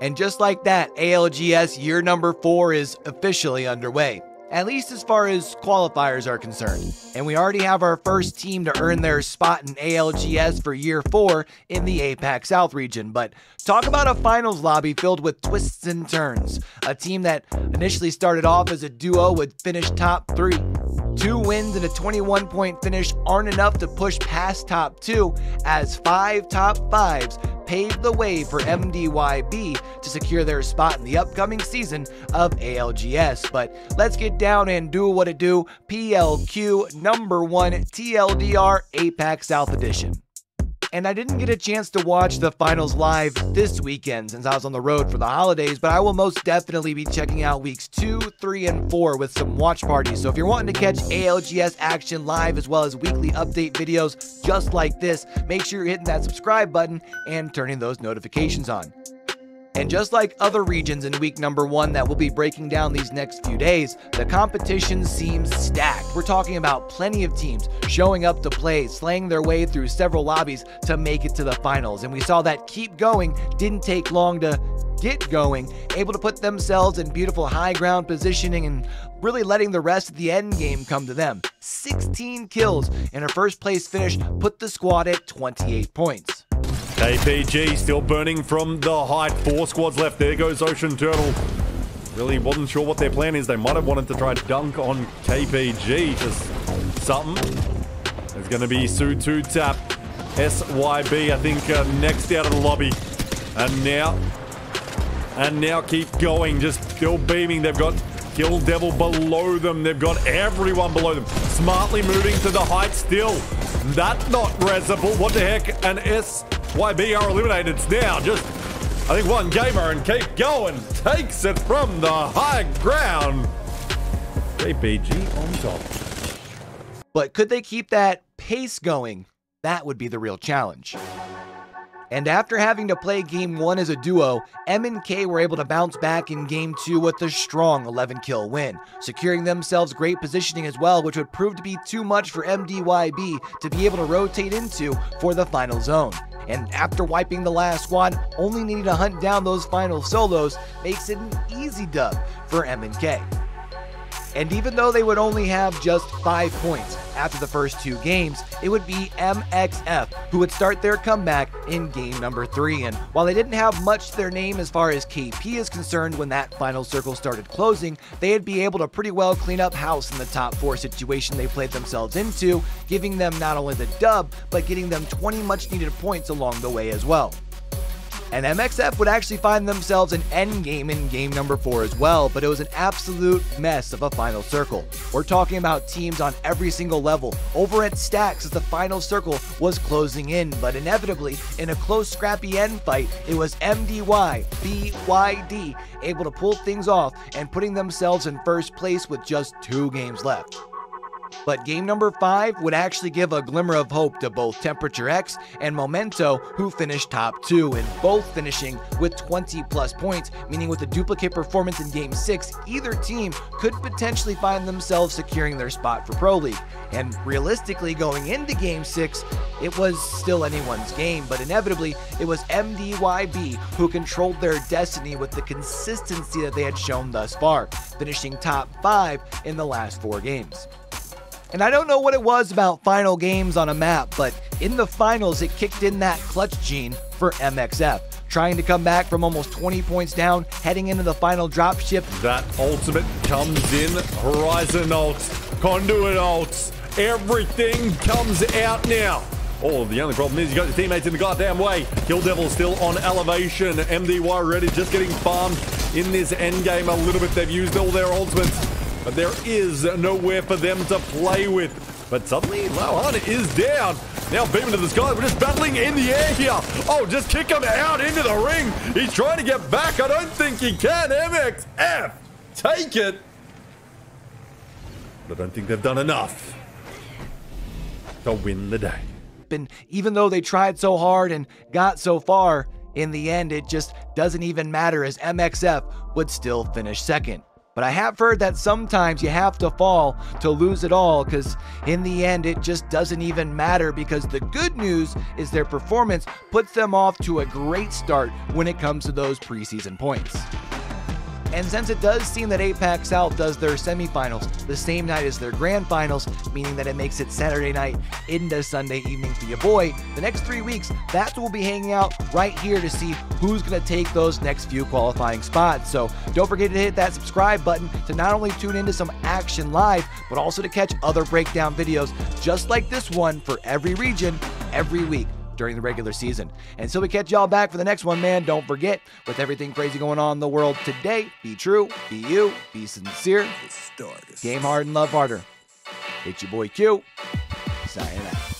And just like that, ALGS year number four is officially underway at least as far as qualifiers are concerned. And we already have our first team to earn their spot in ALGS for year four in the APAC South region. But talk about a finals lobby filled with twists and turns. A team that initially started off as a duo would finish top three. Two wins and a 21 point finish aren't enough to push past top two, as five top fives paved the way for MDYB to secure their spot in the upcoming season of ALGS. But let's get down and do what it do. PLQ number one TLDR APAC South Edition and I didn't get a chance to watch the finals live this weekend since I was on the road for the holidays, but I will most definitely be checking out weeks 2, 3, and 4 with some watch parties. So if you're wanting to catch ALGS action live as well as weekly update videos just like this, make sure you're hitting that subscribe button and turning those notifications on. And just like other regions in week number one that we'll be breaking down these next few days, the competition seems stacked. We're talking about plenty of teams showing up to play, slaying their way through several lobbies to make it to the finals. And we saw that keep going didn't take long to get going, able to put themselves in beautiful high ground positioning and really letting the rest of the end game come to them. 16 kills and a first place finish put the squad at 28 points. KPG still burning from the height. Four squads left. There goes Ocean Turtle. Really wasn't sure what their plan is. They might have wanted to try to dunk on KPG. Just something. There's going to be Su2 tap. SYB, I think, uh, next out of the lobby. And now, and now keep going. Just still beaming. They've got Kill Devil below them. They've got everyone below them. Smartly moving to the height still. That not resible. What the heck? And S YB are eliminated. It's now just, I think, one gamer and keep going. Takes it from the high ground. KPG on top. But could they keep that pace going? That would be the real challenge. And after having to play game one as a duo, M and K were able to bounce back in game two with a strong 11 kill win, securing themselves great positioning as well, which would prove to be too much for MDYB to be able to rotate into for the final zone. And after wiping the last squad, only needing to hunt down those final solos makes it an easy dub for M and even though they would only have just five points after the first two games, it would be MXF who would start their comeback in game number three. And while they didn't have much to their name as far as KP is concerned when that final circle started closing, they'd be able to pretty well clean up house in the top four situation they played themselves into, giving them not only the dub, but getting them 20 much needed points along the way as well and MXF would actually find themselves an endgame in game number four as well, but it was an absolute mess of a final circle. We're talking about teams on every single level, over at stacks as the final circle was closing in, but inevitably, in a close scrappy end fight, it was MDY, BYD able to pull things off and putting themselves in first place with just two games left. But game number 5 would actually give a glimmer of hope to both Temperature X and Momento, who finished top 2, and both finishing with 20 plus points, meaning with a duplicate performance in game 6, either team could potentially find themselves securing their spot for Pro League. And realistically, going into game 6, it was still anyone's game, but inevitably, it was MDYB who controlled their destiny with the consistency that they had shown thus far, finishing top 5 in the last four games. And I don't know what it was about final games on a map, but in the finals, it kicked in that clutch gene for MXF. Trying to come back from almost 20 points down, heading into the final dropship. That ultimate comes in, Horizon ults, Conduit ults, everything comes out now. Oh, the only problem is you got your teammates in the goddamn way. Kill Devil still on elevation. MDY ready, just getting farmed in this end game a little bit. They've used all their ultimates but there is nowhere for them to play with. But suddenly, Lauhan is down. Now beaming to the sky. We're just battling in the air here. Oh, just kick him out into the ring. He's trying to get back. I don't think he can. MXF, take it. But I don't think they've done enough to win the day. And even though they tried so hard and got so far, in the end, it just doesn't even matter as MXF would still finish second. But I have heard that sometimes you have to fall to lose it all because in the end, it just doesn't even matter because the good news is their performance puts them off to a great start when it comes to those preseason points. And since it does seem that APAC South does their semifinals the same night as their grand finals, meaning that it makes it Saturday night into Sunday evening for your boy, the next three weeks, that's what we'll be hanging out right here to see who's going to take those next few qualifying spots. So don't forget to hit that subscribe button to not only tune into some action live, but also to catch other breakdown videos just like this one for every region every week during the regular season. And so we catch y'all back for the next one, man. Don't forget, with everything crazy going on in the world today, be true, be you, be sincere, game hard and love harder. It's your boy Cue, signing out.